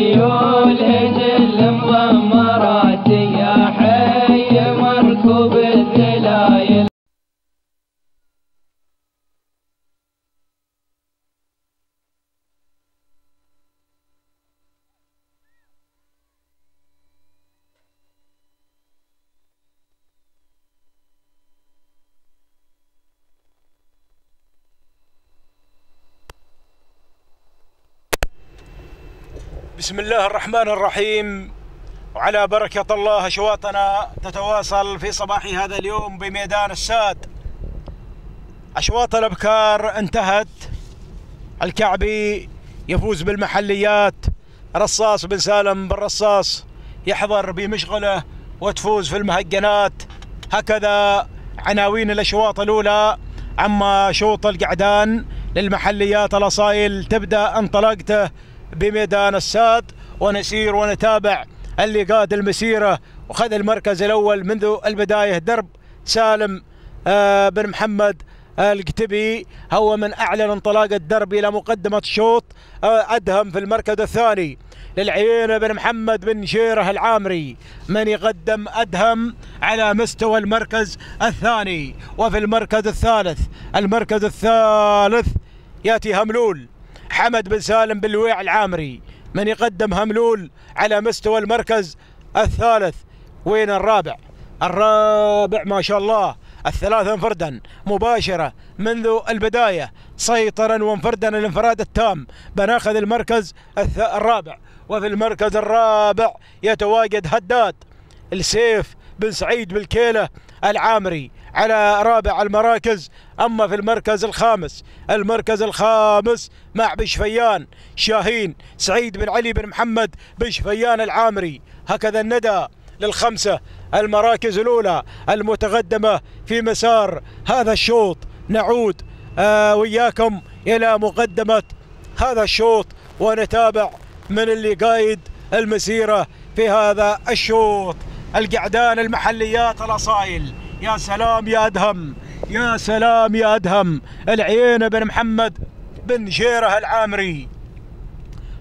Senhor. بسم الله الرحمن الرحيم. وعلى بركة الله أشواطنا تتواصل في صباح هذا اليوم بميدان الساد. أشواط الأبكار انتهت. الكعبي يفوز بالمحليات. رصاص بن سالم بن رصاص يحضر بمشغله وتفوز في المهجنات. هكذا عناوين الأشواط الأولى. أما شوط القعدان للمحليات الأصايل تبدأ انطلاقته. بميدان الساد ونسير ونتابع اللي قاد المسيرة وخذ المركز الأول منذ البداية درب سالم آه، بن محمد القتبي. هو من أعلن انطلاق الدرب إلى مقدمة الشوط آه، أدهم في المركز الثاني للعيين بن محمد بن شيرة العامري من يقدم أدهم على مستوى المركز الثاني. وفي المركز الثالث المركز الثالث يأتي هملول. حمد بن سالم بن لويع العامري من يقدم هملول على مستوى المركز الثالث. وين الرابع؟ الرابع ما شاء الله الثلاثة انفردا مباشرة منذ البداية سيطرا وانفردا الانفراد التام. بناخذ المركز الرابع. وفي المركز الرابع يتواجد هداد السيف بن سعيد بالكيلة العامري. على رابع المراكز. أما في المركز الخامس المركز الخامس مع بشفيان شاهين سعيد بن علي بن محمد بشفيان العامري. هكذا الندى للخمسة المراكز الأولى المتقدمة في مسار هذا الشوط. نعود آه وياكم إلى مقدمة هذا الشوط ونتابع من اللي قايد المسيرة في هذا الشوط. القعدان المحليات الأصايل. يا سلام يا أدهم يا سلام يا أدهم العين بن محمد بن شيره العامري.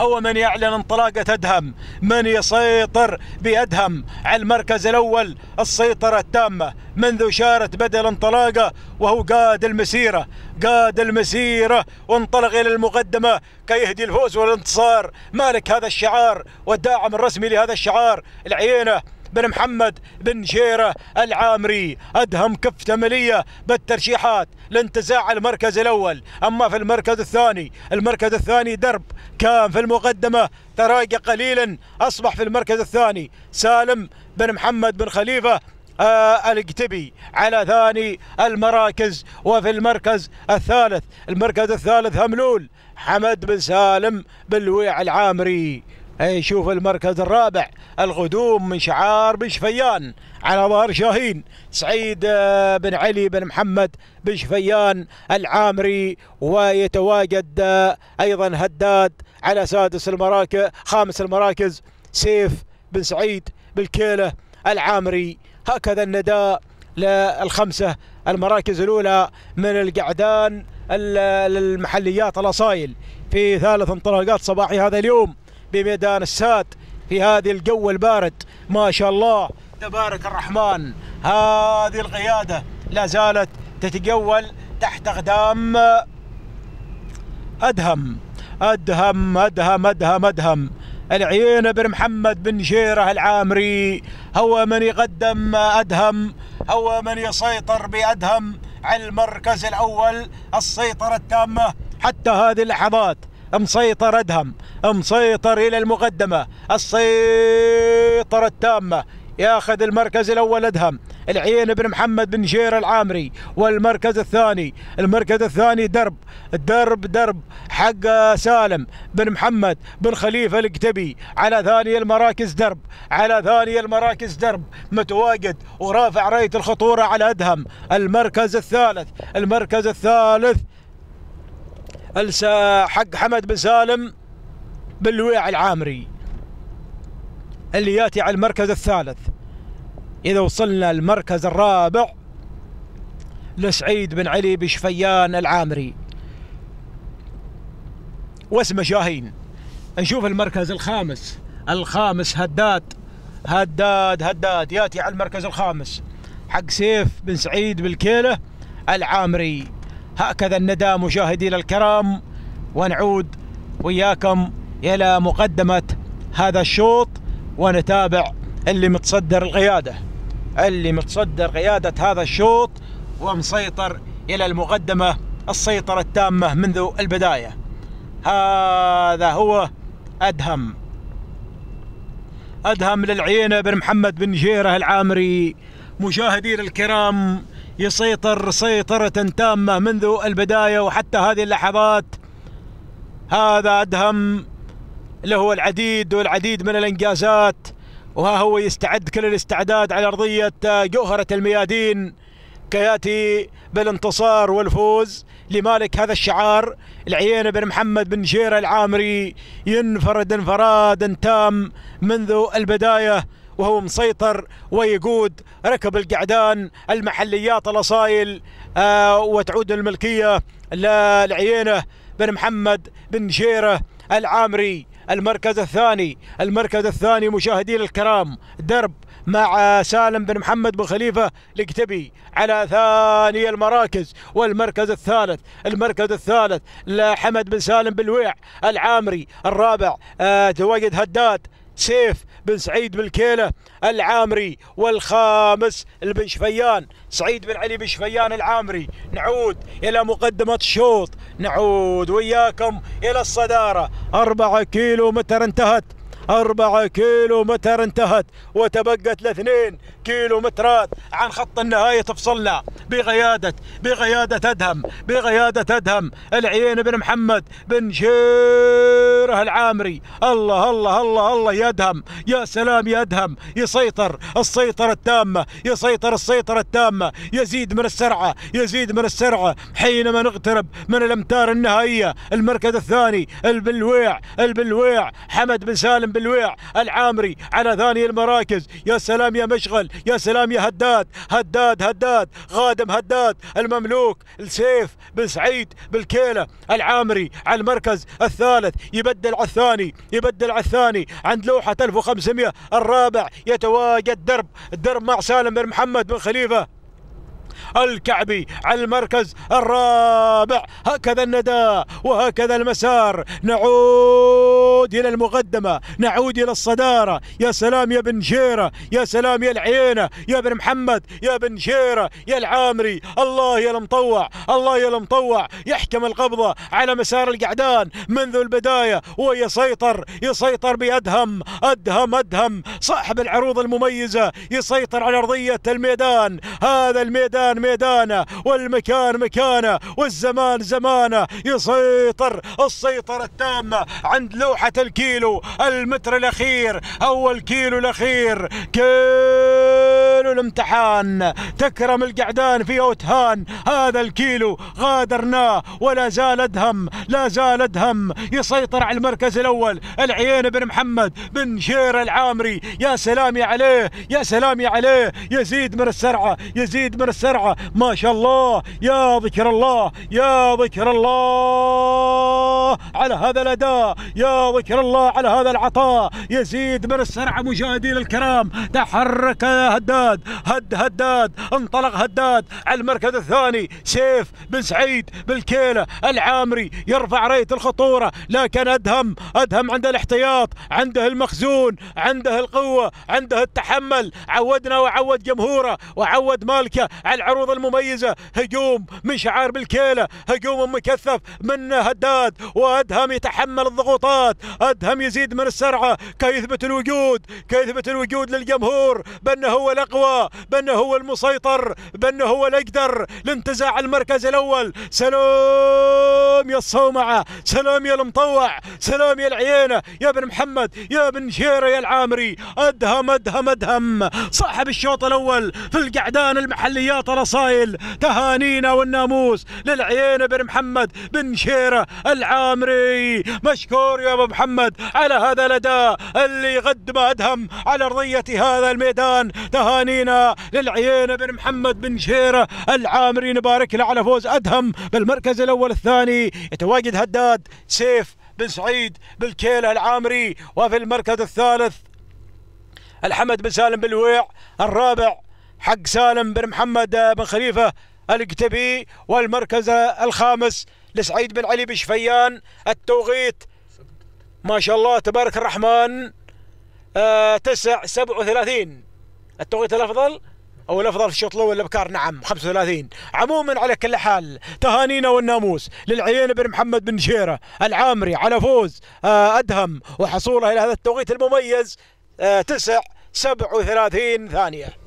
هو من يعلن انطلاقة أدهم من يسيطر بأدهم على المركز الأول السيطرة التامة منذ شارة بدء الانطلاقة وهو قاد المسيرة قاد المسيرة وانطلق إلى المقدمة كي يهدي الفوز والانتصار. مالك هذا الشعار والداعم الرسمي لهذا الشعار العينة بن محمد بن شيرة العامري. أدهم كفة ملية بالترشيحات لانتزاع المركز الأول. أما في المركز الثاني المركز الثاني درب. كان في المقدمة تراجع قليلا. أصبح في المركز الثاني سالم بن محمد بن خليفة آه القتبي على ثاني المراكز. وفي المركز الثالث المركز الثالث هملول. حمد بن سالم بن لويع العامري. أي شوف المركز الرابع الغدوم من شعار بن شفيان على ظهر شاهين سعيد آه، بن علي بن محمد بن شفيان العامري ويتواجد آه، أيضا هداد على سادس المراكز خامس المراكز سيف بن سعيد بالكيله العامري. هكذا النداء للخمسة المراكز الأولى من القعدان ال- للمحليات الأصايل. في ثالث انطلاقات صباحي هذا اليوم. بميدان الساد في هذه الجو البارد. ما شاء الله. تبارك الرحمن. هذه القيادة لا زالت تتجول تحت أقدام أدهم. أدهم أدهم أدهم أدهم. العين بن محمد بن شيره العامري. هو من يقدم أدهم. هو من يسيطر بأدهم على المركز الأول السيطرة التامة. حتى هذه اللحظات مسيطر أدهم مسيطر إلى المقدمة السيطرة التامة. ياخذ المركز الأول أدهم العين بن محمد بن شير العامري. والمركز الثاني المركز الثاني درب درب درب حق سالم بن محمد بن خليفة الكتبي على ثاني المراكز درب على ثاني المراكز درب. متواجد ورافع رأية الخطورة على أدهم. المركز الثالث المركز الثالث الس- حق حمد بن سالم بن لويع العامري اللي يأتي على المركز الثالث. إذا وصلنا المركز الرابع لسعيد بن علي بشفيان العامري. واسمه شاهين. نشوف المركز الخامس. الخامس هداد هداد هداد. يأتي على المركز الخامس. حق سيف بن سعيد بالكيلة العامري. هكذا الندى مشاهدينا الكرام ونعود وياكم إلى مقدمة هذا الشوط ونتابع اللي متصدر القيادة. اللي متصدر قيادة هذا الشوط ومسيطر إلى المقدمة السيطرة التامة منذ البداية. هذا هو أدهم. أدهم للعينة بن محمد بن جيره العامري مشاهدين الكرام يسيطر سيطرة تامة منذ البداية وحتى هذه اللحظات. هذا أدهم له العديد والعديد من الإنجازات. وها هو يستعد كل الاستعداد على أرضية جوهرة الميادين. كياتي بالانتصار والفوز لمالك هذا الشعار العيين بن محمد بن شير العامري. ينفرد انفراد تام منذ البداية. وهو مسيطر ويقود ركب القعدان المحليات الأصايل آه وتعود الملكية للعيينه بن محمد بن شيرة العامري المركز الثاني المركز الثاني مشاهدين الكرام درب مع سالم بن محمد بن خليفة الكتبي على ثاني المراكز والمركز الثالث المركز الثالث لحمد بن سالم بالويع العامري الرابع آه تواجد هداد سيف بن سعيد بالكيلة العامري والخامس بن شفيان. سعيد بن علي بن شفيان العامري. نعود إلى مقدمة الشوط نعود وياكم إلى الصدارة. أربعة كيلو متر انتهت. أربعة كيلو متر انتهت. وتبقت لاثنين كيلو مترات عن خط النهاية تفصلنا. بقيادة بقيادة أدهم بقيادة أدهم العين بن محمد بن شيره العامري. الله الله الله الله يا أدهم يا سلام يا أدهم يسيطر السيطرة التامة. يسيطر السيطرة التامة. يزيد من السرعة. يزيد من السرعة. حينما نقترب من الأمتار النهائية المركز الثاني البلويع البلويع. حمد بن سالم بالويع العامري على ثاني المراكز. يا سلام يا مشغل. يا سلام يا هداد. هداد هداد. غادم هداد. المملوك السيف بن سعيد بالكيلة العامري على المركز الثالث. يبدل على الثاني يبدل على الثاني. عند لوحة 1500 الرابع يتواجد درب الدرب مع سالم بن محمد بن خليفة. الكعبي على المركز الرابع. هكذا الندى وهكذا المسار. نعود إلى المقدمة نعود إلى الصدارة. يا سلام يا بن شيرة يا سلام يا العينة يا بن محمد يا بن شيرة يا العامري. الله يا المطوع الله يا المطوع. يحكم القبضة على مسار القعدان منذ البداية ويسيطر يسيطر بأدهم أدهم أدهم. صاحب العروض المميزة يسيطر على أرضية الميدان. هذا الميدان ميدانه والمكان مكانه والزمان زمانة. يسيطر السيطرة التامة عند لوحة الكيلو المتر الأخير أو الكيلو الأخير. كيلو الامتحان. تكرم القعدان في أوتهان. هذا الكيلو غادرناه ولا زال أدهم لا زال أدهم. يسيطر على المركز الأول العيين بن محمد بن شير العامري. يا سلامي عليه يا سلامي عليه. يزيد من السرعة يزيد من السرعة. ما شاء الله. يا ذكر الله يا ذكر الله على هذا الأداء. يا ذكر الله على هذا العطاء. يزيد من السرعة مشاهدين الكرام. تحرك يا هداد هد هداد انطلق هداد. على المركز الثاني سيف بن سعيد بالكيلة العامري يرفع رأية الخطورة لكن أدهم أدهم عنده الاحتياط عنده المخزون عنده القوة عنده التحمل. عودنا وعود جمهوره وعود مالكه على العروض المميزة. هجوم من شعار بالكيلة هجوم مكثف من هداد. وأدهم يتحمل الضغوطات أدهم يزيد من السرعة. كي يثبت الوجود كي يثبت الوجود للجمهور بأنه هو الأقوى بأنه هو المسيطر بأنه هو الأقدر لانتزاع المركز الأول. سلام يا الصومعة سلام يا المطوع سلام يا العيينة. يا ابن محمد يا ابن شيرة يا العامري. أدهم أدهم أدهم. صاحب الشوط الأول في القعدان المحليات الأصايل. تهانينا والناموس للعيينة بن محمد بن شيرة العامري. مشكور يا أبو محمد على هذا الأداء اللي قدمه أدهم على أرضية هذا الميدان. تهانينا للعيينة بن محمد بن شيرة العامري نبارك له على فوز أدهم بالمركز الأول الثاني. يتواجد هداد سيف بن سعيد بالكيله العامري وفي المركز الثالث الحمد بن سالم بالويع الرابع حق سالم بن محمد بن خليفة القتبي والمركز الخامس لسعيد بن علي بشفيان التوقيت ما شاء الله تبارك الرحمن. آه تسع سبع وثلاثين. التوقيت الأفضل أو الأفضل في الشوط الأول الأبكار نعم 35 عموما على كل حال تهانينا والناموس للعيين بن محمد بن شيرة العامري على فوز آه أدهم وحصوله إلى هذا التوقيت المميز آه تسع سبع وثلاثين ثانية.